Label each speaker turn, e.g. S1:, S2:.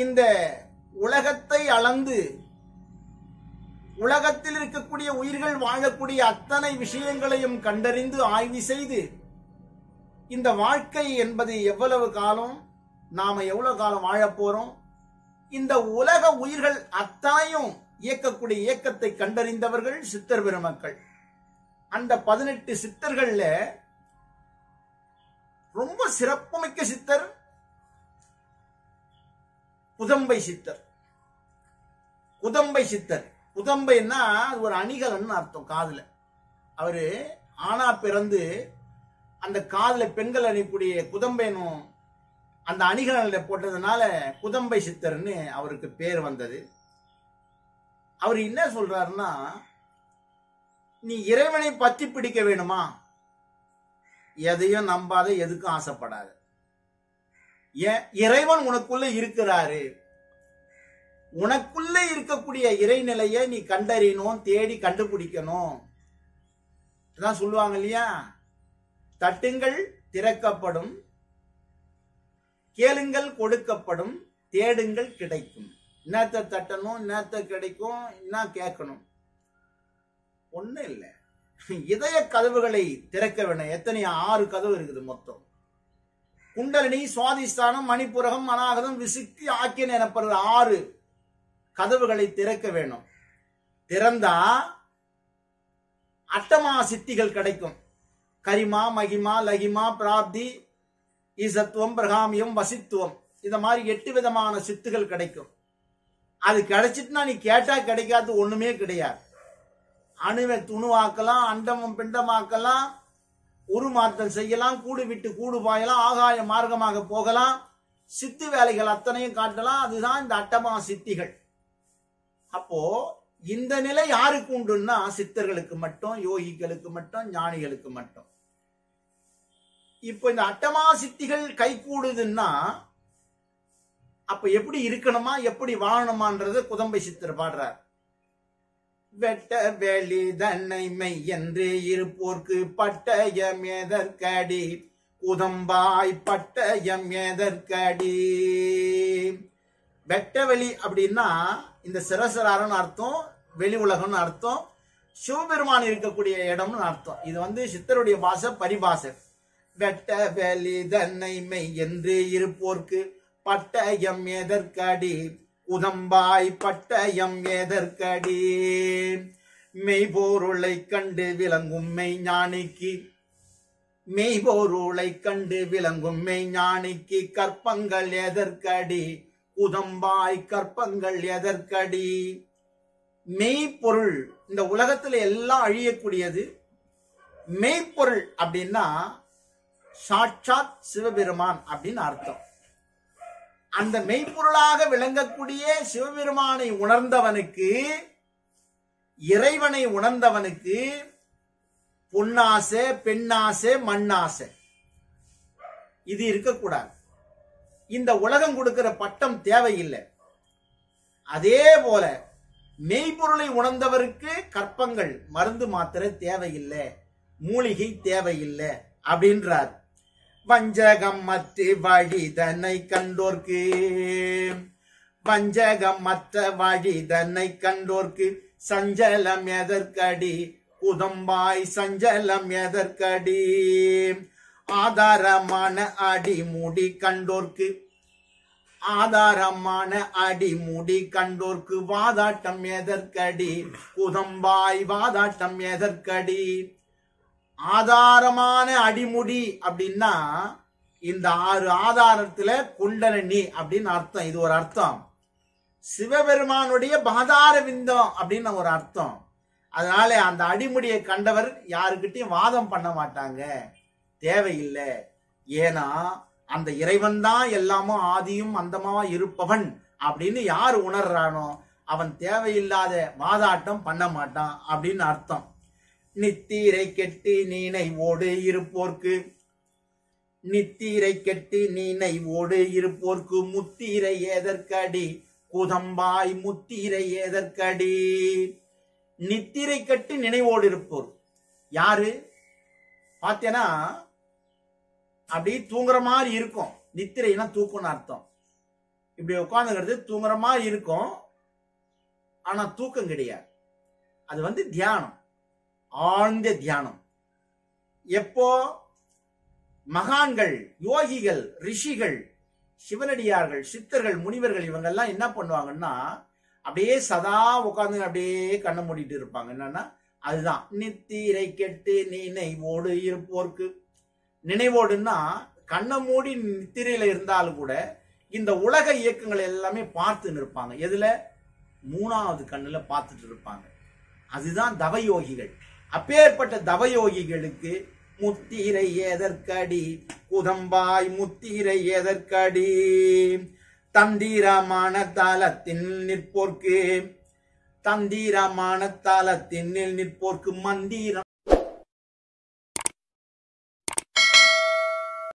S1: இந்த உலகத்தை அளந்து உலகத்தில் இருக்கக்கூடிய உயிர்கள் வாழக்கூடிய அத்தனை விஷயங்களையும் கண்டறிந்து ஆய்வு செய்து இந்த வாழ்க்கை என்பது எவ்வளவு காலம் நாம எவ்வளவு காலம் வாழப் போறோம் இந்த உலக உயிர்கள் அத்தனையும் இயக்கக்கூடிய இயக்கத்தை கண்டறிந்தவர்கள் சித்தர் பெருமக்கள். அந்த பதினெட்டு சித்தர்கள்ல ரொம்ப சிறப்புமிக்க சித்தர் குதம்பை சித்தர். குதம்பை சித்தர். குதம்பைன்னா அது ஒரு அணிகலன் அர்த்தம் காதுல. அவரு ஆணா பிறந்து அந்த காதுல பெண்கள் அணிக்கூடிய குதம்பைனும் அந்த அணிகலனில் போட்டதுனால குதம்பை சித்தர்னு அவருக்கு பேர் வந்தது. அவர் என்ன சொல்றாருன்னா நீ இறைவனை பற்றி பிடிக்க வேணுமா? எதையும் நம்பாத எதுக்கும் ஆசைப்படாத. இறைவன் உனக்குள்ள இருக்கிறாரு. உனக்குள்ள இருக்கக்கூடிய இறைநிலையை நீ கண்டறியணும் தேடி கண்டுபிடிக்கணும். இதான் சொல்லுவாங்க இல்லையா? தட்டுங்கள் திறக்கப்படும் கேளுங்கள் கொடுக்கப்படும் தேடுங்கள் கிடைக்கும். என்னத்த தட்டணும் என்னத்த கிடைக்கும் என்ன கேட்கணும்? ஒன்றும் இல்லை. இதய கதவுகளை திறக்க வேணும். எத்தனை ஆறு கதவு இருக்குது மொத்தம். குண்டலினி சுவாதிஸ்தானம் மணிப்புரகம் அநாகதம் விசுக்தி ஆக்கியன் எனப்படுற ஆறு கதவுகளை திறக்க வேணும். திறந்தா அட்டமா சித்திகள் கிடைக்கும். கரிமா மகிமா லகிமா பிராப்தி ஈசத்துவம் பிரகாமியம் வசித்துவம். இந்த மாதிரி எட்டு விதமான சித்துகள் கிடைக்கும். அது கிடைச்சிட்டுனா நீ கேட்டா கிடைக்காது ஒண்ணுமே கிடையாது. அணுவை துணுவாக்கலாம் அண்டமும் பிண்டமாக்கலாம் உருமாற்றல் செய்யலாம் கூடு விட்டு கூடு பாயலாம் ஆகாய மார்க்கமாக போகலாம். சித்து வேலைகள் அத்தனையும் காட்டலாம். அதுதான் இந்த அட்டமா சித்திகள். அப்போ இந்த நிலை யாருக்கு உண்டுன்னா சித்தர்களுக்கு மட்டும் யோகிகளுக்கு மட்டும் ஞானிகளுக்கு மட்டும். இப்போ இந்த அட்டமா சித்திகள் கை கூடுதுன்னா அப்ப எப்படி இருக்கணுமா எப்படி வாழணுமான்றத குதம்பை சித்தர் பாடுறார். வெட்ட வேலி தன்னை மெய் என்று இருப்போர்க்கு பட்டயம் எதற்கடி? குதம்பாய் பட்டயம் எதற்கடி? வெட்ட வெளி அப்படின்னா இந்த சிரசராரன்னு அர்த்தம் வெளி உலகம்னு அர்த்தம் சிவபெருமான் இருக்கக்கூடிய இடம்னு அர்த்தம். இது வந்து சித்தருடைய பாஷை பரிபாஷை. வெட்ட வேலி தன்னை மெய் என்று இருப்போர்க்கு பட்டயம் எதற்கடி? உதம்பாய் பட்டயம் எதற்கடி? மெய்பொருளை கண்டு விளங்கும் மெய் ஞானிக்கு. மெய்பொருளை கண்டு விளங்கும் மெய் ஞானிக்கு கற்பங்கள் எதற்கடி? உதம்பாய் கற்பங்கள் எதற்கடி? மெய்ப்பொருள் இந்த உலகத்துல எல்லாம் அழியக்கூடியது. மெய்ப்பொருள் அப்படின்னா சாட்சாத் சிவபெருமான் அப்படின்னு அர்த்தம். அந்த மெய்ப்பொருளாக விளங்கக்கூடிய சிவபெருமானை உணர்ந்தவனுக்கு இறைவனை உணர்ந்தவனுக்கு பொன்னாசை பெண்ணாசை மண்ணாசை. இது இருக்கக்கூடாது. இந்த உலகம் கொடுக்கிற பட்டம் தேவையில்லை. அதே போல மெய்ப்பொருளை உணர்ந்தவருக்கு கற்பங்கள் மருந்து மாத்திரை தேவையில்லை மூலிகை தேவையில்லை அப்படின்றார். வஞ்சகம் மற்ற வழிதனை கண்டோர்க்கு. வஞ்சகம் மற்ற வழிதனை கண்டோர்க்கு. சஞ்சலம் எதற்கடி? குதம்பாய் சஞ்சலம் எதற்கடி? ஆதாரமான அடிமுடி கண்டோர்க்கு. ஆதாரமான அடிமுடி கண்டோர்க்கு. வாதாட்டம் எதற்கடி? குதம்பாய் வாதாட்டம் எதற்கடி? ஆதாரமான அடிமுடி அப்படின்னா இந்த ஆறு ஆதாரத்துல குண்டலினி அப்படின்னு அர்த்தம். இது ஒரு அர்த்தம். சிவபெருமானுடைய பாதார விந்தம் அப்படின்னு ஒரு அர்த்தம். அதனால அந்த அடிமுடியை கண்டவர் யாருக்கிட்டையும் வாதம் பண்ண மாட்டாங்க. தேவையில்லை. ஏன்னா அந்த இறைவன் தான் எல்லாமும் ஆதியும் அந்தமா இருப்பவன் அப்படின்னு யார் உணர்றானோ அவன் தேவையில்லாத வாதாட்டம் பண்ண மாட்டான் அப்படின்னு அர்த்தம். நித்தீரை கெட்டு நீனை ஓடு இருப்போர்க்கு. நித்தீரை கெட்டு நீனை ஓடு இருப்போர்க்கு. முத்தீரை எதற்கடி குதம்பாய் முத்தீரை எதற்கடி நித்திரை கட்டு நினைவோடு இருப்போர். யாரு? பார்த்தேன்னா அப்படி தூங்குற மாதிரி இருக்கும். நித்திரைனா தூக்கம்னு அர்த்தம். இப்படி உட்காந்துங்கிறது தூங்குற மாதிரி இருக்கும். ஆனா தூக்கம் கிடையாது. அது வந்து தியானம். ஆழ்ந்த தியானம். எப்போ மகான்கள் யோகிகள் ரிஷிகள் சிவனடியார்கள் சித்தர்கள் முனிவர்கள் இவங்கெல்லாம் என்ன பண்ணுவாங்கன்னா அப்படியே சதா உட்காந்து அப்படியே கண்ணை மூடிட்டு இருப்பாங்க. என்னன்னா அதுதான். நித்திரை கெட்டு நினைவோடு இருப்போர்க்கு. நினைவோடுன்னா கண்ணை மூடி நித்திரையில இருந்தாலும் கூட இந்த உலக இயக்கங்கள் எல்லாமே பார்த்து நிற்பாங்க எதுல? மூணாவது கண்ணுல பார்த்துட்டு இருப்பாங்க. அதுதான் தவயோகிகள் அப்பேற்பட்ட தவயோகிகளுக்கு முத்திரை எதற்கடி? குதம்பாய் முத்திரை எதற்கடி? தந்திரமான தாளத்தின் நிற்போர்க்கு. தந்திரமான தாளத்தின் நிற்போர்க்கு மந்திரம்.